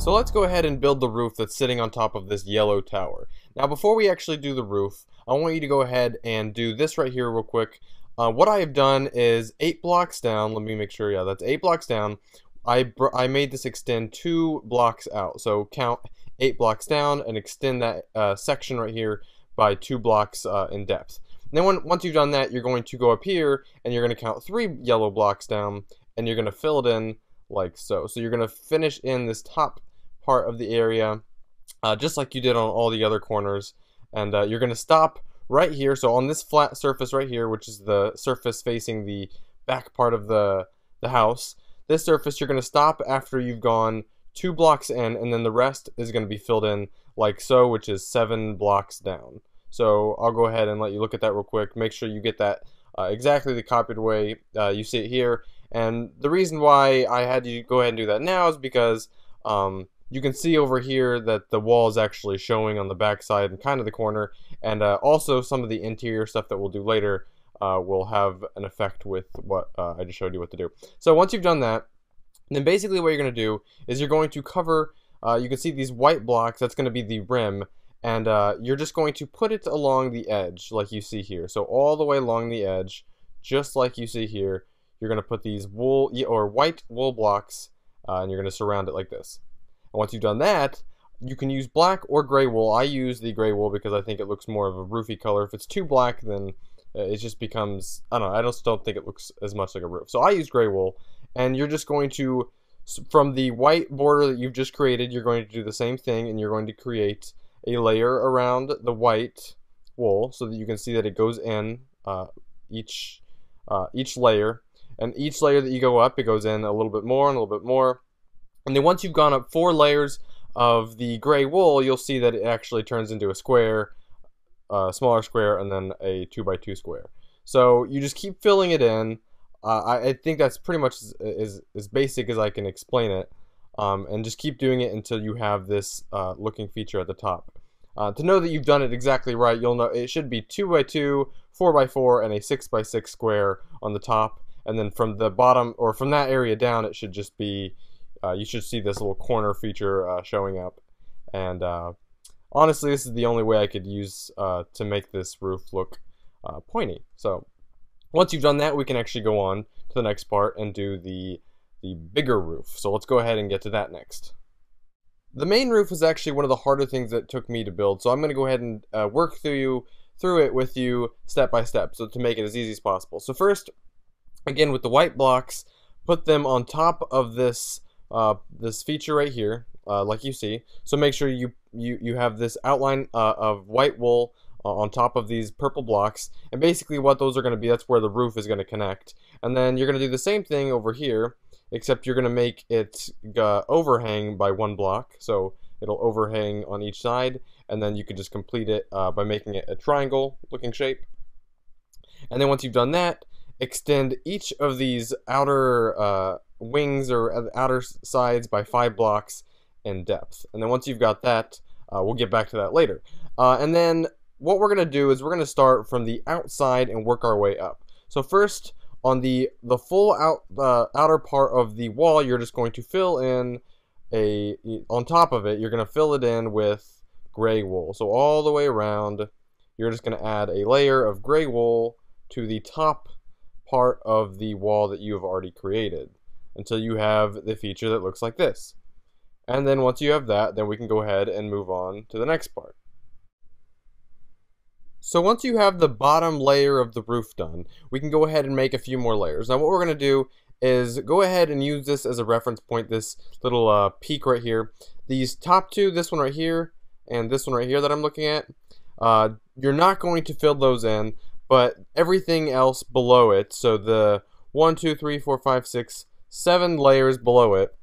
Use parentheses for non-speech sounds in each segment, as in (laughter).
So let's go ahead and build the roof that's sitting on top of this yellow tower. Now before we actually do the roof, I want you to go ahead and do this right here real quick. Uh, what I have done is 8 blocks down, let me make sure, yeah, that's 8 blocks down. I, I made this extend 2 blocks out, so count 8 blocks down and extend that uh, section right here by 2 blocks uh, in depth. And then when, once you've done that, you're going to go up here and you're going to count 3 yellow blocks down and you're going to fill it in like so. So you're going to finish in this top part of the area uh, just like you did on all the other corners. And uh, you're going to stop right here. So on this flat surface right here which is the surface facing the back part of the the house this surface you're going to stop after you've gone two blocks in and then the rest is going to be filled in like so which is seven blocks down. So I'll go ahead and let you look at that real quick. Make sure you get that uh, exactly the copied way uh, you see it here. And the reason why I had you go ahead and do that now is because um, you can see over here that the wall is actually showing on the back side and kind of the corner. And uh, also some of the interior stuff that we'll do later uh, will have an effect with what uh, I just showed you what to do. So once you've done that then basically what you're going to do is you're going to cover uh, you can see these white blocks that's going to be the rim and uh, you're just going to put it along the edge like you see here. So all the way along the edge just like you see here you're going to put these wool or white wool blocks uh, and you're going to surround it like this and once you've done that, you can use black or gray wool. I use the gray wool because I think it looks more of a roofy color. If it's too black, then uh, it just becomes, I don't know, I just don't think it looks as much like a roof. So I use gray wool, and you're just going to, from the white border that you've just created, you're going to do the same thing, and you're going to create a layer around the white wool so that you can see that it goes in uh, each, uh, each layer. And each layer that you go up, it goes in a little bit more and a little bit more and then once you've gone up four layers of the gray wool, you'll see that it actually turns into a square, a smaller square, and then a 2 by 2 square. So you just keep filling it in. Uh, I, I, think that's pretty much as, as, as, basic as I can explain it. Um, and just keep doing it until you have this uh, looking feature at the top. Uh, to know that you've done it exactly right, you'll know it should be 2 by 2, 4 by 4, and a 6 by 6 square on the top. And then from the bottom, or from that area down, it should just be uh, you should see this little corner feature uh, showing up. And uh, honestly, this is the only way I could use uh, to make this roof look uh, pointy. So once you've done that, we can actually go on to the next part and do the, the bigger roof. So let's go ahead and get to that next. The main roof was actually one of the harder things that took me to build, so I'm going to go ahead and uh, work through you through it with you step by step, so to make it as easy as possible. So first, again with the white blocks, put them on top of this uh, this feature right here, uh, like you see. So make sure you you you have this outline uh, of white wool uh, on top of these purple blocks, and basically what those are going to be, that's where the roof is going to connect. And then you're going to do the same thing over here, except you're going to make it uh, overhang by one block. So it'll overhang on each side, and then you can just complete it uh, by making it a triangle looking shape. And then once you've done that, extend each of these outer wings or outer sides by five blocks in depth. And then once you've got that, uh, we'll get back to that later. Uh, and then what we're going to do is we're going to start from the outside and work our way up. So first, on the, the full out, uh, outer part of the wall, you're just going to fill in a, on top of it, you're going to fill it in with gray wool. So all the way around, you're just going to add a layer of gray wool to the top part of the wall that you have already created until you have the feature that looks like this. And then once you have that, then we can go ahead and move on to the next part. So once you have the bottom layer of the roof done, we can go ahead and make a few more layers. Now what we're going to do is go ahead and use this as a reference point, this little uh, peak right here. These top two, this one right here, and this one right here that I'm looking at, uh, you're not going to fill those in, but everything else below it, so the 1, 2, 3, 4, 5, 6, seven layers below it.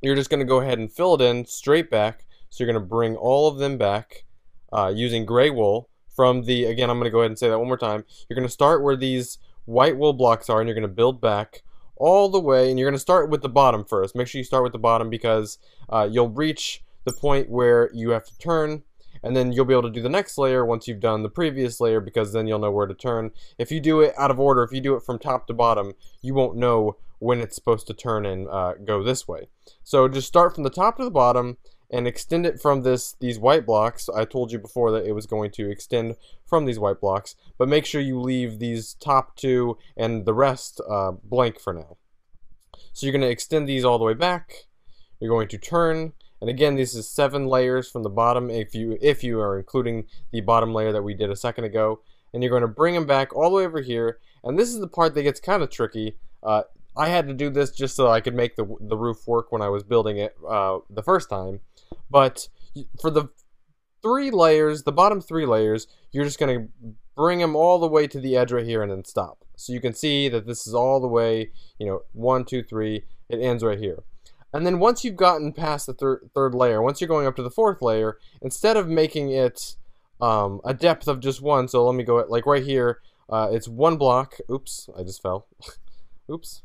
You're just going to go ahead and fill it in straight back. So you're going to bring all of them back uh, using gray wool from the, again, I'm going to go ahead and say that one more time. You're going to start where these white wool blocks are and you're going to build back all the way and you're going to start with the bottom first. Make sure you start with the bottom because uh, you'll reach the point where you have to turn and then you'll be able to do the next layer once you've done the previous layer because then you'll know where to turn. If you do it out of order, if you do it from top to bottom, you won't know when it's supposed to turn and uh, go this way. So just start from the top to the bottom and extend it from this these white blocks. I told you before that it was going to extend from these white blocks, but make sure you leave these top two and the rest uh, blank for now. So you're going to extend these all the way back. You're going to turn, and again, this is seven layers from the bottom if you if you are including the bottom layer that we did a second ago. And you're going to bring them back all the way over here. And this is the part that gets kind of tricky. Uh, I had to do this just so I could make the, the roof work when I was building it uh, the first time. But for the three layers, the bottom three layers, you're just going to bring them all the way to the edge right here and then stop. So you can see that this is all the way, you know, one, two, three, it ends right here. And then once you've gotten past the thir third layer, once you're going up to the fourth layer, instead of making it um, a depth of just one, so let me go, at like right here, uh, it's one block. Oops, I just fell. (laughs) Oops.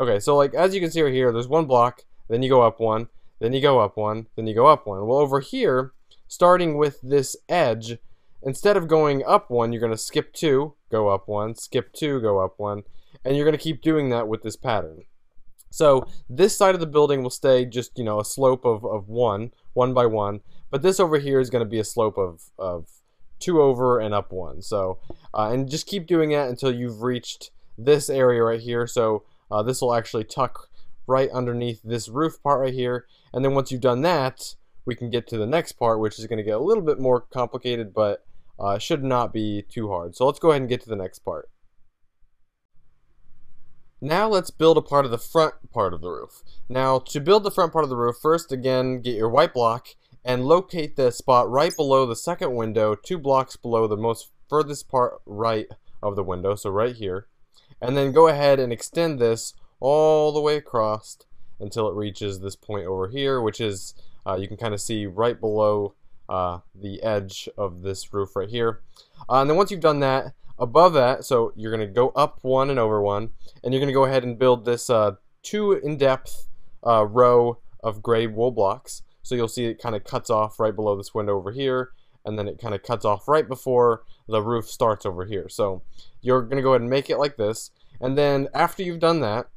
Okay, so like as you can see right here, there's one block, then you go up one, then you go up one, then you go up one. Well, over here, starting with this edge, instead of going up one, you're going to skip two, go up one, skip two, go up one, and you're going to keep doing that with this pattern. So this side of the building will stay just, you know, a slope of, of one, one by one, but this over here is going to be a slope of, of two over and up one. So, uh, and just keep doing that until you've reached this area right here. So uh, this will actually tuck right underneath this roof part right here. And then once you've done that, we can get to the next part, which is going to get a little bit more complicated, but uh, should not be too hard. So let's go ahead and get to the next part. Now let's build a part of the front part of the roof. Now to build the front part of the roof, first again get your white block and locate the spot right below the second window, two blocks below the most furthest part right of the window, so right here. And then go ahead and extend this all the way across until it reaches this point over here, which is, uh, you can kind of see right below uh, the edge of this roof right here. Uh, and then once you've done that, above that, so you're going to go up one and over one, and you're going to go ahead and build this uh, two in-depth uh, row of gray wool blocks. So you'll see it kind of cuts off right below this window over here, and then it kind of cuts off right before the roof starts over here. So you're going to go ahead and make it like this, and then after you've done that,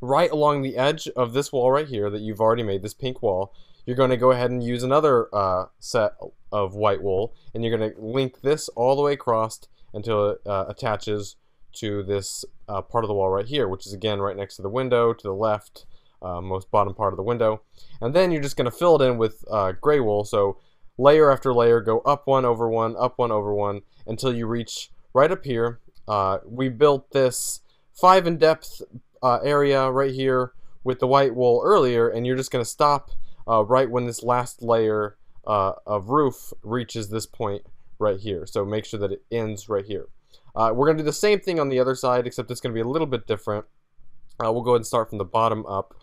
right along the edge of this wall right here that you've already made, this pink wall, you're going to go ahead and use another uh, set of white wool, and you're going to link this all the way across until it uh, attaches to this uh, part of the wall right here, which is again right next to the window, to the left, uh, most bottom part of the window. And then you're just going to fill it in with uh, gray wool, so layer after layer, go up one over one, up one over one, until you reach right up here. Uh, we built this five in depth uh, area right here with the white wool earlier and you're just going to stop uh, right when this last layer uh, of roof reaches this point right here. So make sure that it ends right here. Uh, we're going to do the same thing on the other side except it's going to be a little bit different. Uh, we'll go ahead and start from the bottom up.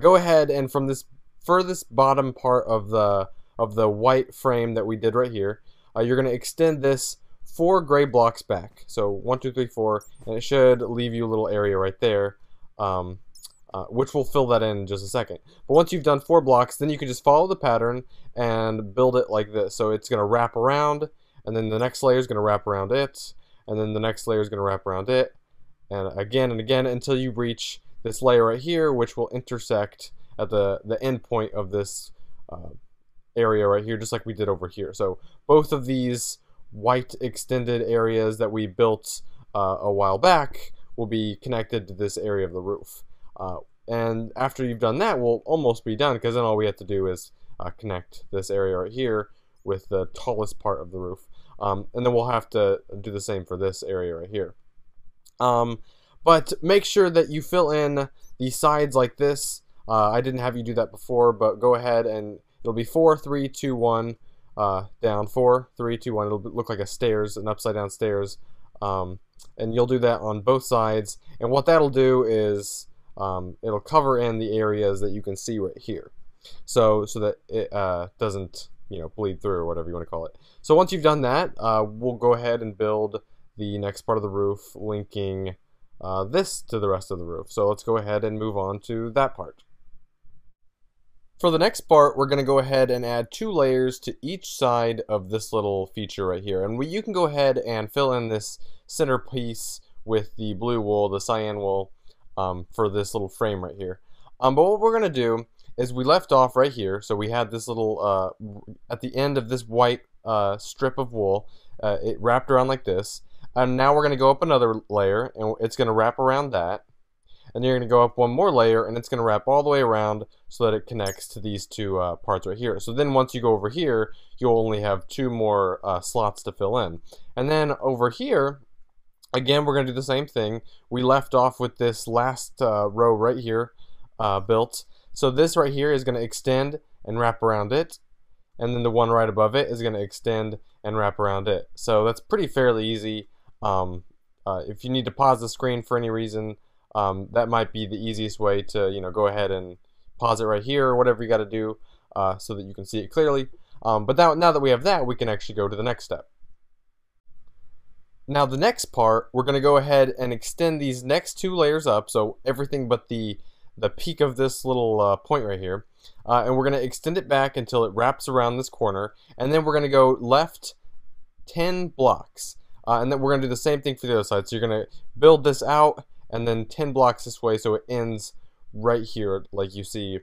Go ahead and from this furthest bottom part of the of the white frame that we did right here, you're going to extend this four gray blocks back. So one, two, three, four, and it should leave you a little area right there, um, uh, which will fill that in, in just a second. But once you've done four blocks, then you can just follow the pattern and build it like this. So it's going to wrap around, and then the next layer is going to wrap around it, and then the next layer is going to wrap around it, and again and again until you reach this layer right here, which will intersect at the, the end point of this uh, area right here, just like we did over here. So both of these white extended areas that we built uh, a while back will be connected to this area of the roof. Uh, and after you've done that, we'll almost be done because then all we have to do is uh, connect this area right here with the tallest part of the roof. Um, and then we'll have to do the same for this area right here. Um, but make sure that you fill in the sides like this. Uh, I didn't have you do that before, but go ahead and it'll be 4, 3, 2, 1, uh, down. Four, three, two, one. It'll look like a stairs, an upside down stairs. Um, and you'll do that on both sides. And what that'll do is um, it'll cover in the areas that you can see right here. So, so that it uh, doesn't you know bleed through or whatever you want to call it. So once you've done that, uh, we'll go ahead and build the next part of the roof, linking uh, this to the rest of the roof. So let's go ahead and move on to that part. For the next part, we're going to go ahead and add two layers to each side of this little feature right here. And we, you can go ahead and fill in this center piece with the blue wool, the cyan wool, um, for this little frame right here. Um, but what we're going to do is we left off right here. So we had this little, uh, at the end of this white uh, strip of wool, uh, it wrapped around like this. And now we're going to go up another layer and it's going to wrap around that. And you're going to go up one more layer and it's going to wrap all the way around so that it connects to these two uh, parts right here. So then once you go over here, you'll only have two more uh, slots to fill in. And then over here, again, we're going to do the same thing. We left off with this last uh, row right here uh, built. So this right here is going to extend and wrap around it. And then the one right above it is going to extend and wrap around it. So that's pretty fairly easy. Um, uh, if you need to pause the screen for any reason, um, that might be the easiest way to you know go ahead and pause it right here or whatever you got to do uh, so that you can see it clearly. Um, but now, now that we have that, we can actually go to the next step. Now the next part, we're going to go ahead and extend these next two layers up, so everything but the the peak of this little uh, point right here. Uh, and we're going to extend it back until it wraps around this corner. And then we're going to go left 10 blocks. Uh, and then we're going to do the same thing for the other side. So you're going to build this out and then 10 blocks this way so it ends right here like you see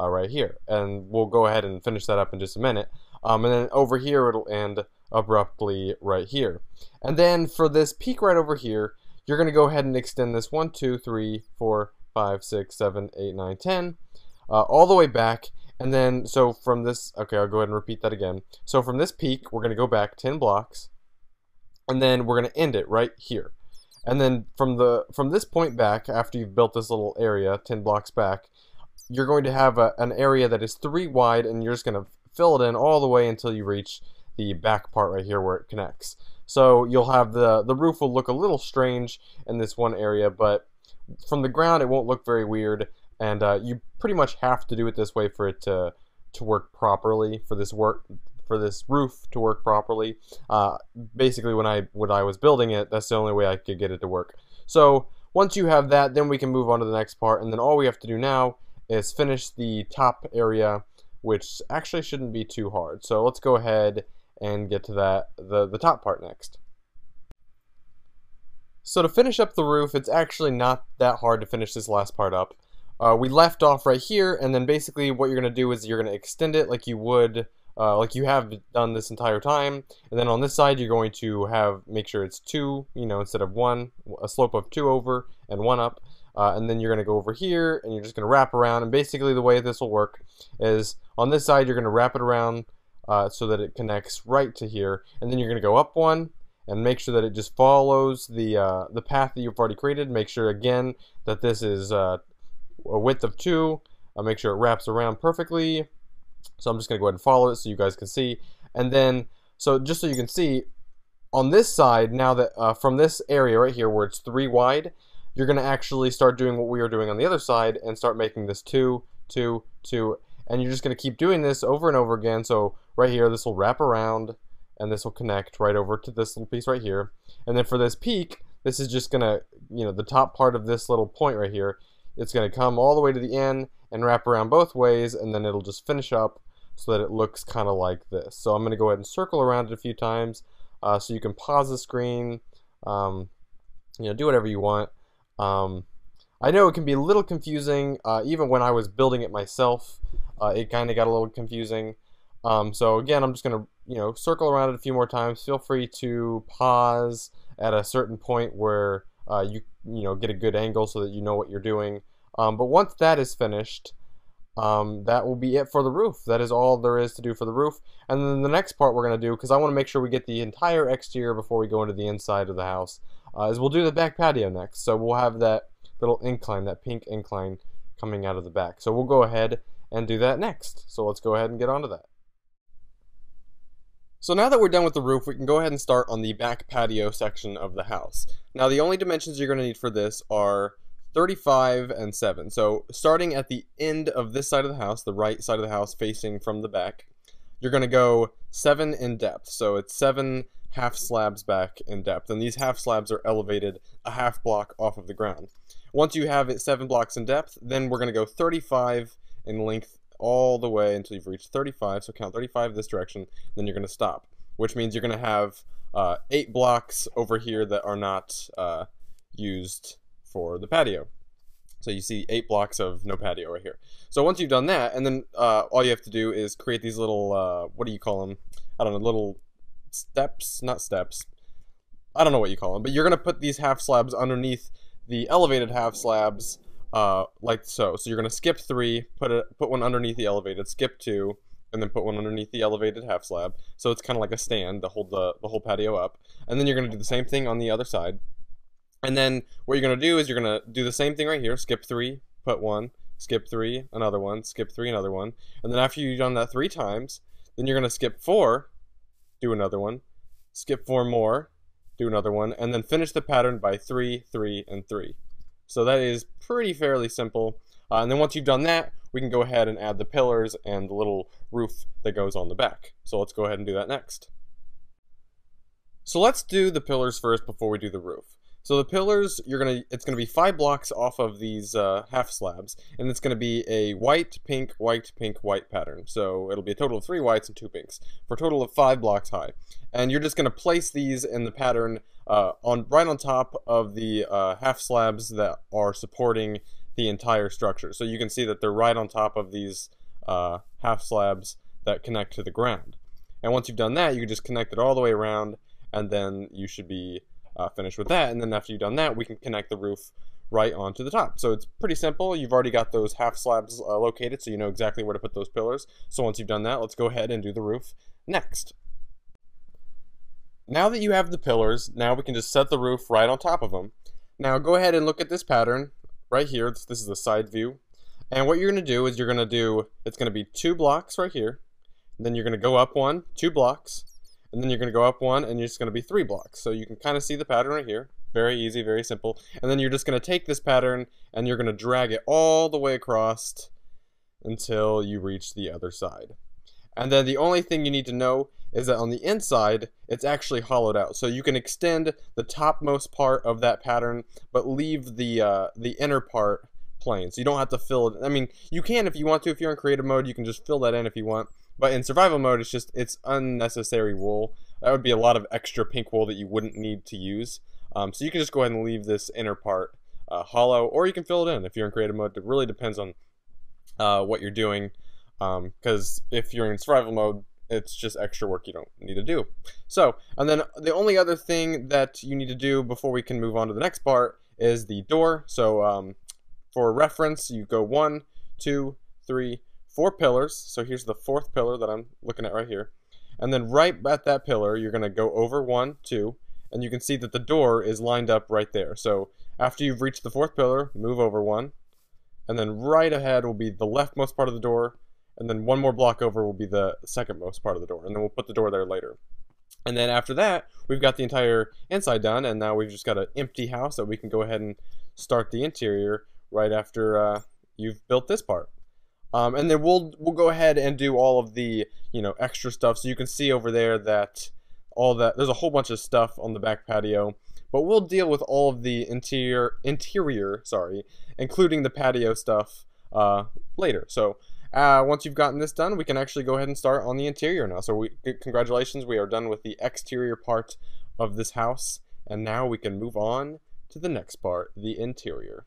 uh, right here. And we'll go ahead and finish that up in just a minute. Um, and then over here it'll end abruptly right here. And then for this peak right over here, you're going to go ahead and extend this 1, 2, 3, 4, 5, 6, 7, 8, 9, 10, uh, all the way back. And then, so from this, okay, I'll go ahead and repeat that again. So from this peak, we're going to go back 10 blocks, and then we're going to end it right here. And then from the from this point back, after you've built this little area, 10 blocks back, you're going to have a, an area that is 3 wide, and you're just going to fill it in all the way until you reach the back part right here where it connects. So you'll have the, the roof will look a little strange in this one area, but from the ground it won't look very weird and uh, you pretty much have to do it this way for it to to work properly for this work for this roof to work properly uh, basically when I when I was building it that's the only way I could get it to work. So once you have that then we can move on to the next part and then all we have to do now is finish the top area which actually shouldn't be too hard. So let's go ahead and get to that the the top part next. So to finish up the roof, it's actually not that hard to finish this last part up. Uh, we left off right here, and then basically what you're going to do is you're going to extend it like you would, uh, like you have done this entire time. And then on this side, you're going to have, make sure it's two, you know, instead of one, a slope of two over and one up. Uh, and then you're going to go over here, and you're just going to wrap around. And basically the way this will work is on this side, you're going to wrap it around uh, so that it connects right to here. And then you're going to go up one, and make sure that it just follows the uh, the path that you've already created. Make sure again that this is uh, a width of two. Uh, make sure it wraps around perfectly. So I'm just gonna go ahead and follow it so you guys can see. And then, so just so you can see, on this side, now that uh, from this area right here where it's three wide, you're gonna actually start doing what we are doing on the other side and start making this two, two, two, and you're just gonna keep doing this over and over again. So right here, this will wrap around and this will connect right over to this little piece right here. And then for this peak, this is just gonna, you know, the top part of this little point right here, it's gonna come all the way to the end and wrap around both ways, and then it'll just finish up so that it looks kind of like this. So I'm gonna go ahead and circle around it a few times uh, so you can pause the screen, um, you know, do whatever you want. Um, I know it can be a little confusing, uh, even when I was building it myself, uh, it kind of got a little confusing. Um, so again, I'm just going to you know, circle around it a few more times. Feel free to pause at a certain point where uh, you you know get a good angle so that you know what you're doing. Um, but once that is finished, um, that will be it for the roof. That is all there is to do for the roof. And then the next part we're going to do, because I want to make sure we get the entire exterior before we go into the inside of the house, uh, is we'll do the back patio next. So we'll have that little incline, that pink incline coming out of the back. So we'll go ahead and do that next. So let's go ahead and get onto that. So now that we're done with the roof, we can go ahead and start on the back patio section of the house. Now the only dimensions you're going to need for this are 35 and 7. So starting at the end of this side of the house, the right side of the house facing from the back, you're going to go 7 in depth. So it's 7 half slabs back in depth. And these half slabs are elevated a half block off of the ground. Once you have it 7 blocks in depth, then we're going to go 35 in length all the way until you've reached 35. So count 35 this direction, then you're going to stop, which means you're going to have uh, eight blocks over here that are not uh, used for the patio. So you see eight blocks of no patio right here. So once you've done that, and then uh, all you have to do is create these little, uh, what do you call them? I don't know, little steps, not steps. I don't know what you call them, but you're going to put these half slabs underneath the elevated half slabs uh, like so. So you're going to skip three, put, it, put one underneath the elevated, skip two, and then put one underneath the elevated half slab. So it's kind of like a stand to hold the, the whole patio up. And then you're going to do the same thing on the other side. And then what you're going to do is you're going to do the same thing right here. Skip three, put one, skip three, another one, skip three, another one. And then after you've done that three times, then you're going to skip four, do another one, skip four more, do another one, and then finish the pattern by three, three, and three. So that is pretty fairly simple. Uh, and then once you've done that, we can go ahead and add the pillars and the little roof that goes on the back. So let's go ahead and do that next. So let's do the pillars first before we do the roof. So the pillars, you're gonna it's gonna be five blocks off of these uh, half slabs, and it's gonna be a white, pink, white, pink, white pattern. So it'll be a total of three whites and two pinks for a total of five blocks high. And you're just gonna place these in the pattern uh, on right on top of the uh, half slabs that are supporting the entire structure. So you can see that they're right on top of these uh, half slabs that connect to the ground. And once you've done that, you can just connect it all the way around, and then you should be uh, finish with that. And then after you've done that, we can connect the roof right onto the top. So it's pretty simple. You've already got those half slabs uh, located, so you know exactly where to put those pillars. So once you've done that, let's go ahead and do the roof next. Now that you have the pillars, now we can just set the roof right on top of them. Now go ahead and look at this pattern right here. This, is the side view. And what you're going to do is you're going to do, it's going to be two blocks right here. Then you're going to go up one, two blocks, and then you're going to go up one and it's going to be three blocks. So you can kind of see the pattern right here. Very easy, very simple. And then you're just going to take this pattern and you're going to drag it all the way across until you reach the other side. And then the only thing you need to know is that on the inside, it's actually hollowed out. So you can extend the topmost part of that pattern, but leave the uh, the inner part plain. So you don't have to fill it. I mean, you can if you want to. If you're in creative mode, you can just fill that in if you want. But in survival mode, it's just, it's unnecessary wool. That would be a lot of extra pink wool that you wouldn't need to use. Um, so you can just go ahead and leave this inner part uh, hollow, or you can fill it in if you're in creative mode. It really depends on uh, what you're doing. Because um, if you're in survival mode, it's just extra work you don't need to do. So, and then the only other thing that you need to do before we can move on to the next part is the door. So, um, for reference, you go one, two, three, four pillars. So here's the fourth pillar that I'm looking at right here. And then right at that pillar, you're going to go over one, two, and you can see that the door is lined up right there. So after you've reached the fourth pillar, move over one, and then right ahead will be the leftmost part of the door, and then one more block over will be the secondmost part of the door, and then we'll put the door there later. And then after that, we've got the entire inside done, and now we've just got an empty house that we can go ahead and start the interior right after uh, you've built this part. Um, and then we'll we'll go ahead and do all of the you know extra stuff. So you can see over there that all that there's a whole bunch of stuff on the back patio. But we'll deal with all of the interior interior sorry, including the patio stuff uh, later. So uh, once you've gotten this done, we can actually go ahead and start on the interior now. So we congratulations, we are done with the exterior part of this house, and now we can move on to the next part, the interior.